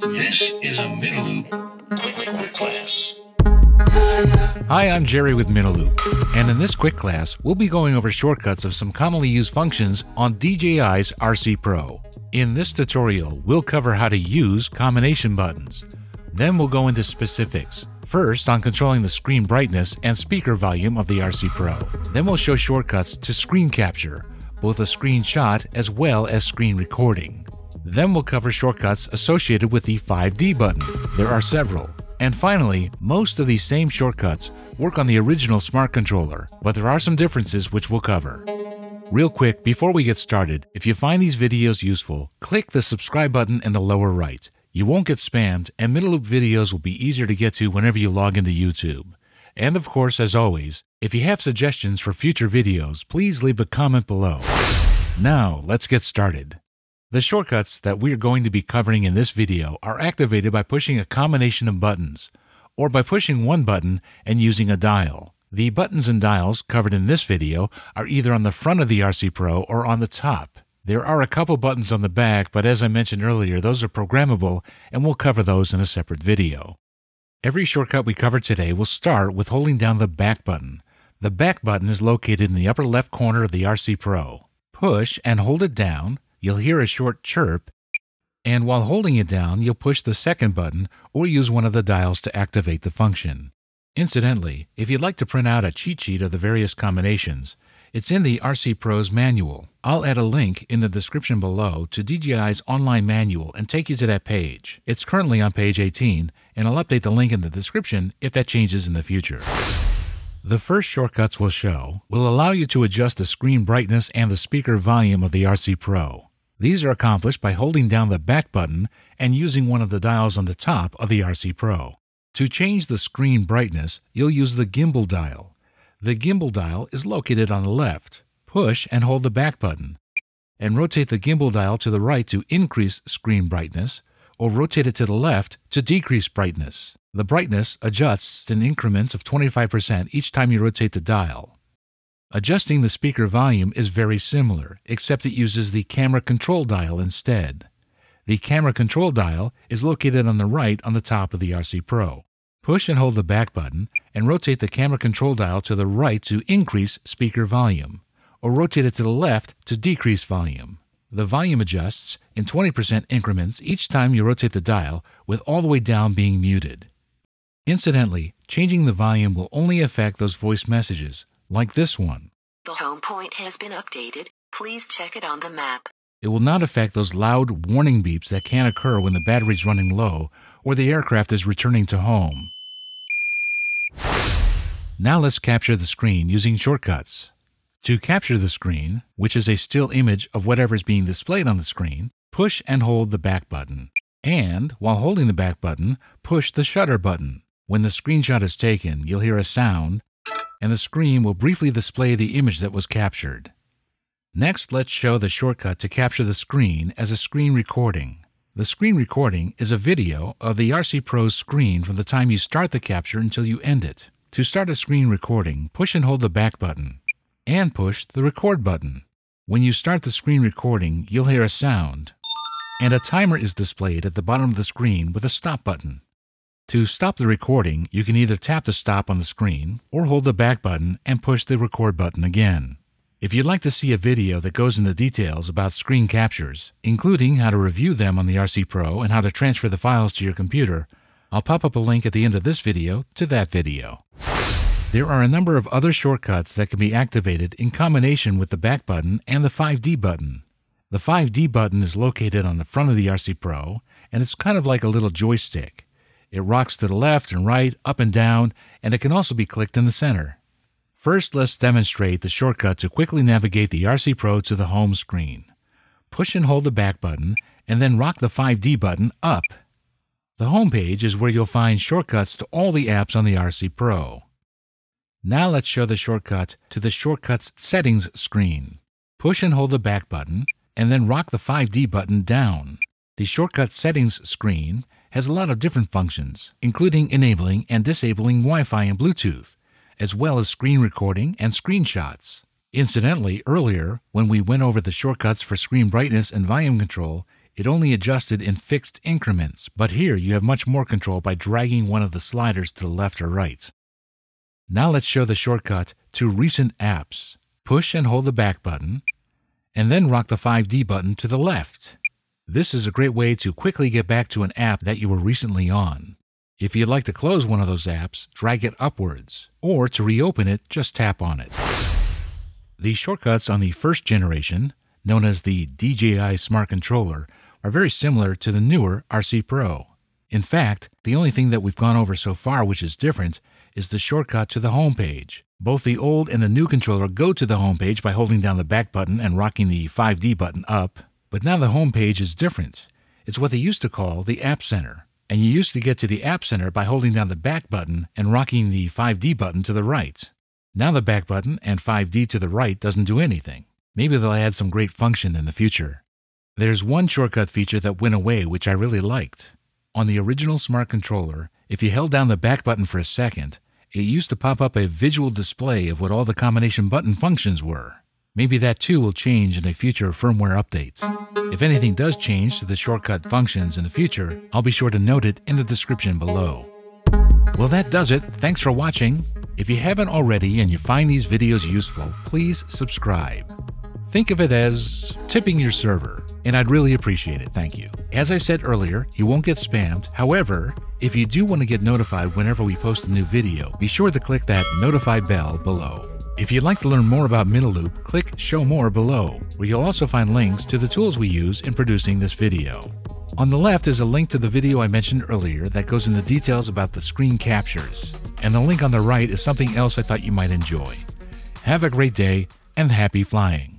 This is a Middle quick class. Hi, I'm Jerry with MiddleLoop, and in this quick class, we'll be going over shortcuts of some commonly used functions on DJI's RC Pro. In this tutorial, we'll cover how to use combination buttons. Then we'll go into specifics. First, on controlling the screen brightness and speaker volume of the RC Pro. Then we'll show shortcuts to screen capture, both a screenshot as well as screen recording. Then we'll cover shortcuts associated with the 5D button. There are several. And finally, most of these same shortcuts work on the original Smart Controller, but there are some differences which we'll cover. Real quick, before we get started, if you find these videos useful, click the subscribe button in the lower right. You won't get spammed, and Middle Loop videos will be easier to get to whenever you log into YouTube. And of course, as always, if you have suggestions for future videos, please leave a comment below. Now, let's get started. The shortcuts that we're going to be covering in this video are activated by pushing a combination of buttons, or by pushing one button and using a dial. The buttons and dials covered in this video are either on the front of the RC Pro or on the top. There are a couple buttons on the back, but as I mentioned earlier, those are programmable and we'll cover those in a separate video. Every shortcut we cover today will start with holding down the back button. The back button is located in the upper left corner of the RC Pro. Push and hold it down, you'll hear a short chirp, and while holding it down, you'll push the second button or use one of the dials to activate the function. Incidentally, if you'd like to print out a cheat sheet of the various combinations, it's in the RC Pro's manual. I'll add a link in the description below to DJI's online manual and take you to that page. It's currently on page 18, and I'll update the link in the description if that changes in the future. The first shortcuts we'll show will allow you to adjust the screen brightness and the speaker volume of the RC Pro. These are accomplished by holding down the back button and using one of the dials on the top of the RC Pro. To change the screen brightness, you'll use the gimbal dial. The gimbal dial is located on the left. Push and hold the back button, and rotate the gimbal dial to the right to increase screen brightness, or rotate it to the left to decrease brightness. The brightness adjusts in increments of 25% each time you rotate the dial. Adjusting the speaker volume is very similar, except it uses the camera control dial instead. The camera control dial is located on the right on the top of the RC Pro. Push and hold the back button and rotate the camera control dial to the right to increase speaker volume, or rotate it to the left to decrease volume. The volume adjusts in 20% increments each time you rotate the dial, with all the way down being muted. Incidentally, changing the volume will only affect those voice messages, like this one. The home point has been updated. Please check it on the map. It will not affect those loud warning beeps that can occur when the battery is running low or the aircraft is returning to home. Now let's capture the screen using shortcuts. To capture the screen, which is a still image of whatever is being displayed on the screen, push and hold the back button. And, while holding the back button, push the shutter button. When the screenshot is taken, you'll hear a sound and the screen will briefly display the image that was captured. Next, let's show the shortcut to capture the screen as a screen recording. The screen recording is a video of the RC Pro's screen from the time you start the capture until you end it. To start a screen recording, push and hold the back button, and push the record button. When you start the screen recording, you'll hear a sound, and a timer is displayed at the bottom of the screen with a stop button. To stop the recording, you can either tap the stop on the screen or hold the back button and push the record button again. If you'd like to see a video that goes into details about screen captures, including how to review them on the RC Pro and how to transfer the files to your computer, I'll pop up a link at the end of this video to that video. There are a number of other shortcuts that can be activated in combination with the back button and the 5D button. The 5D button is located on the front of the RC Pro, and it's kind of like a little joystick. It rocks to the left and right, up and down, and it can also be clicked in the center. First, let's demonstrate the shortcut to quickly navigate the RC Pro to the home screen. Push and hold the back button, and then rock the 5D button up. The home page is where you'll find shortcuts to all the apps on the RC Pro. Now let's show the shortcut to the Shortcuts Settings screen. Push and hold the back button, and then rock the 5D button down. The Shortcut Settings screen has a lot of different functions, including enabling and disabling Wi Fi and Bluetooth, as well as screen recording and screenshots. Incidentally, earlier, when we went over the shortcuts for screen brightness and volume control, it only adjusted in fixed increments, but here you have much more control by dragging one of the sliders to the left or right. Now let's show the shortcut to Recent Apps. Push and hold the back button, and then rock the 5D button to the left. This is a great way to quickly get back to an app that you were recently on. If you'd like to close one of those apps, drag it upwards, or to reopen it, just tap on it. The shortcuts on the first generation, known as the DJI Smart Controller, are very similar to the newer RC Pro. In fact, the only thing that we've gone over so far which is different is the shortcut to the home page. Both the old and the new controller go to the home page by holding down the back button and rocking the 5D button up, but now the home page is different. It's what they used to call the App Center and you used to get to the App Center by holding down the back button and rocking the 5D button to the right. Now the back button and 5D to the right doesn't do anything. Maybe they'll add some great function in the future. There's one shortcut feature that went away which I really liked. On the original Smart Controller, if you held down the back button for a second, it used to pop up a visual display of what all the combination button functions were. Maybe that too will change in a future firmware update. If anything does change to the shortcut functions in the future, I'll be sure to note it in the description below. Well, that does it. Thanks for watching. If you haven't already and you find these videos useful, please subscribe. Think of it as tipping your server, and I'd really appreciate it. Thank you. As I said earlier, you won't get spammed. However, if you do want to get notified whenever we post a new video, be sure to click that notify bell below. If you'd like to learn more about MiddleLoop, click Show More below, where you'll also find links to the tools we use in producing this video. On the left is a link to the video I mentioned earlier that goes into details about the screen captures, and the link on the right is something else I thought you might enjoy. Have a great day and happy flying!